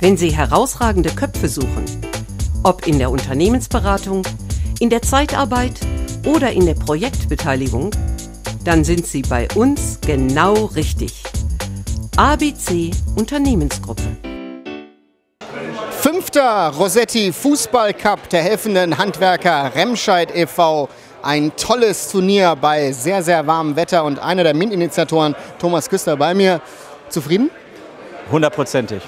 Wenn Sie herausragende Köpfe suchen, ob in der Unternehmensberatung, in der Zeitarbeit oder in der Projektbeteiligung, dann sind Sie bei uns genau richtig. ABC Unternehmensgruppe. Fünfter Rossetti Fußball Cup der helfenden Handwerker Remscheid e.V. Ein tolles Turnier bei sehr, sehr warmem Wetter und einer der Mitinitiatoren, Thomas Küster, bei mir. Zufrieden? Hundertprozentig.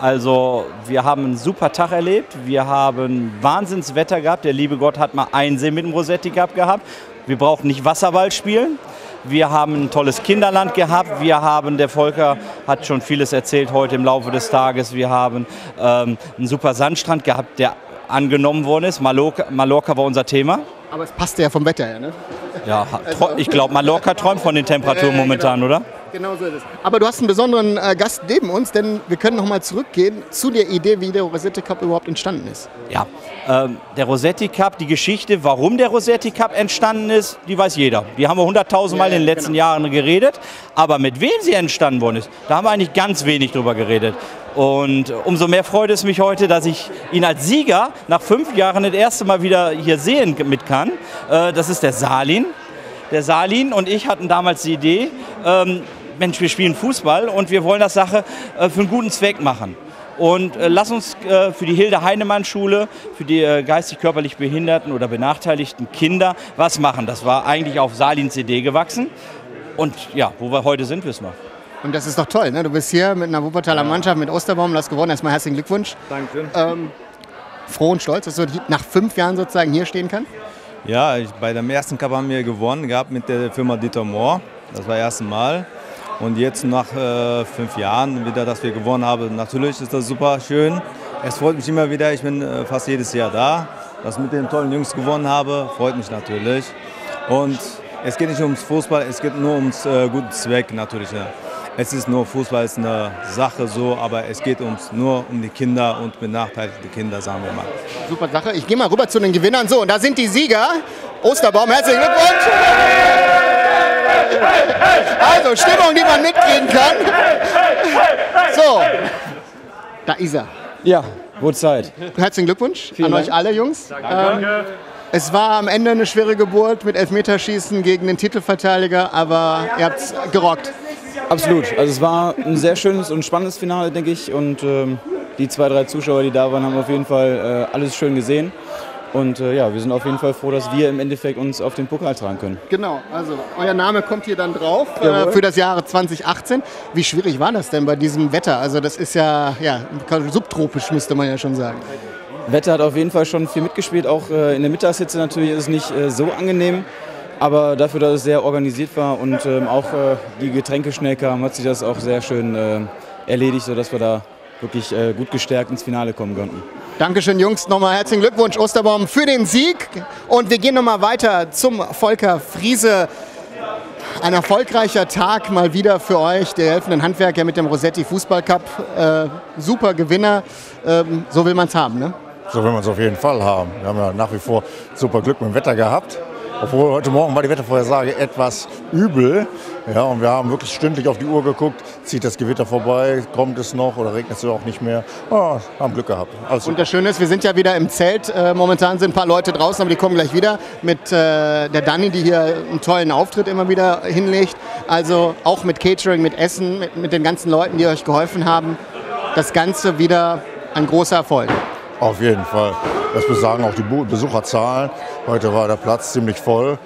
Also wir haben einen super Tag erlebt, wir haben Wahnsinnswetter gehabt, der liebe Gott hat mal Einsehen mit dem Rossetti Cup gehabt. Wir brauchen nicht Wasserball spielen. Wir haben ein tolles Kinderland gehabt. Wir haben, der Volker hat schon vieles erzählt heute im Laufe des Tages. Wir haben ähm, einen super Sandstrand gehabt, der angenommen worden ist. Mallorca, Mallorca war unser Thema. Aber es passt ja vom Wetter her, ne? Ja, ich glaube, Mallorca träumt von den Temperaturen momentan, oder? Genau so ist es. Aber du hast einen besonderen äh, Gast neben uns, denn wir können noch mal zurückgehen zu der Idee, wie der Rossetti Cup überhaupt entstanden ist. Ja, ähm, der Rossetti Cup, die Geschichte, warum der Rossetti Cup entstanden ist, die weiß jeder. Die haben wir hunderttausendmal ja, in den letzten genau. Jahren geredet. Aber mit wem sie entstanden worden ist, da haben wir eigentlich ganz wenig drüber geredet. Und umso mehr freut es mich heute, dass ich ihn als Sieger nach fünf Jahren das erste Mal wieder hier sehen mit kann. Äh, das ist der Salin. Der Salin und ich hatten damals die Idee, ähm, Mensch, wir spielen Fußball und wir wollen das Sache äh, für einen guten Zweck machen. Und äh, lass uns äh, für die Hilde Heinemann Schule, für die äh, geistig-körperlich behinderten oder benachteiligten Kinder was machen. Das war eigentlich auf Salins Idee gewachsen. Und ja, wo wir heute sind, wissen wir. Und das ist doch toll, ne? Du bist hier mit einer Wuppertaler Mannschaft, mit Osterbaum, du hast gewonnen. Erstmal herzlichen Glückwunsch. Danke. Ähm, froh und stolz, dass du nach fünf Jahren sozusagen hier stehen kannst? Ja, ich, bei dem ersten Cup haben wir gewonnen gehabt mit der Firma Dieter Mohr. Das war das erste Mal. Und jetzt nach äh, fünf Jahren wieder, dass wir gewonnen haben. Natürlich ist das super schön. Es freut mich immer wieder, ich bin äh, fast jedes Jahr da. Dass ich mit den tollen Jungs gewonnen habe, freut mich natürlich. Und es geht nicht ums Fußball, es geht nur ums äh, guten Zweck natürlich. Ja. Es ist nur Fußball ist eine Sache so, aber es geht ums, nur um die Kinder und benachteiligte Kinder, sagen wir mal. Super Sache. Ich gehe mal rüber zu den Gewinnern. So, und da sind die Sieger. Osterbaum, herzlichen Glückwunsch! Also, Stimmung, die man mitkriegen kann. So, da ist er. Ja, wurde Zeit. Herzlichen Glückwunsch Vielen an Dank. euch alle, Jungs. Danke. Ähm, es war am Ende eine schwere Geburt mit Elfmeterschießen gegen den Titelverteidiger, aber ihr habt es gerockt. Absolut. Also es war ein sehr schönes und spannendes Finale, denke ich. Und ähm, die zwei, drei Zuschauer, die da waren, haben auf jeden Fall äh, alles schön gesehen. Und äh, ja, wir sind auf jeden Fall froh, dass wir im Endeffekt uns auf den Pokal tragen können. Genau, also euer Name kommt hier dann drauf äh, für das Jahr 2018. Wie schwierig war das denn bei diesem Wetter? Also das ist ja, ja subtropisch, müsste man ja schon sagen. Wetter hat auf jeden Fall schon viel mitgespielt. Auch äh, in der Mittagshitze natürlich ist es nicht äh, so angenehm. Aber dafür, dass es sehr organisiert war und ähm, auch äh, die Getränke schnell kamen, hat sich das auch sehr schön äh, erledigt, sodass wir da wirklich gut gestärkt ins Finale kommen konnten. Dankeschön, Jungs. Nochmal herzlichen Glückwunsch, Osterbaum, für den Sieg. Und wir gehen nochmal weiter zum Volker Friese. Ein erfolgreicher Tag mal wieder für euch, der helfenden Handwerker mit dem Rossetti Fußball Cup. Äh, super Gewinner. Ähm, so will man es haben, ne? So will man es auf jeden Fall haben. Wir haben ja nach wie vor super Glück mit dem Wetter gehabt. Obwohl heute Morgen war die Wettervorhersage etwas übel. Ja, und wir haben wirklich stündlich auf die Uhr geguckt, zieht das Gewitter vorbei, kommt es noch oder regnet es auch nicht mehr. Oh, haben Glück gehabt. Also. Und das Schöne ist, wir sind ja wieder im Zelt. Äh, momentan sind ein paar Leute draußen, aber die kommen gleich wieder mit äh, der Dani, die hier einen tollen Auftritt immer wieder hinlegt. Also auch mit Catering, mit Essen, mit, mit den ganzen Leuten, die euch geholfen haben. Das Ganze wieder ein großer Erfolg. Auf jeden Fall. Das besagen auch die Besucherzahlen. Heute war der Platz ziemlich voll.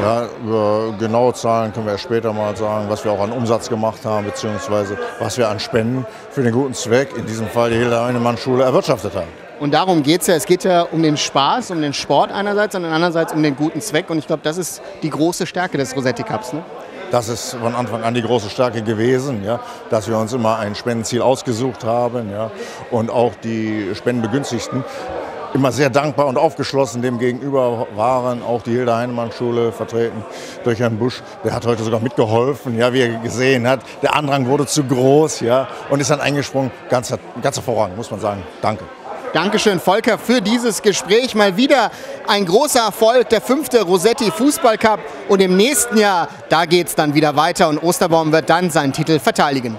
Ja, über genaue Zahlen können wir später mal sagen, was wir auch an Umsatz gemacht haben, beziehungsweise was wir an Spenden für den guten Zweck, in diesem Fall die Hilde Heinemann Schule, erwirtschaftet haben. Und darum geht es ja. Es geht ja um den Spaß, um den Sport einerseits und andererseits um den guten Zweck. Und ich glaube, das ist die große Stärke des Rosetti Cups. Ne? Das ist von Anfang an die große Stärke gewesen, ja, dass wir uns immer ein Spendenziel ausgesucht haben ja, und auch die Spendenbegünstigten immer sehr dankbar und aufgeschlossen dem gegenüber waren. Auch die Hilde Heinemann Schule vertreten durch Herrn Busch. Der hat heute sogar mitgeholfen, ja, wie er gesehen hat. Der Andrang wurde zu groß ja, und ist dann eingesprungen. Ganz, ganz hervorragend, muss man sagen. Danke. Dankeschön, Volker, für dieses Gespräch. Mal wieder ein großer Erfolg, der fünfte Rossetti Fußball Cup. Und im nächsten Jahr, da geht es dann wieder weiter und Osterbaum wird dann seinen Titel verteidigen.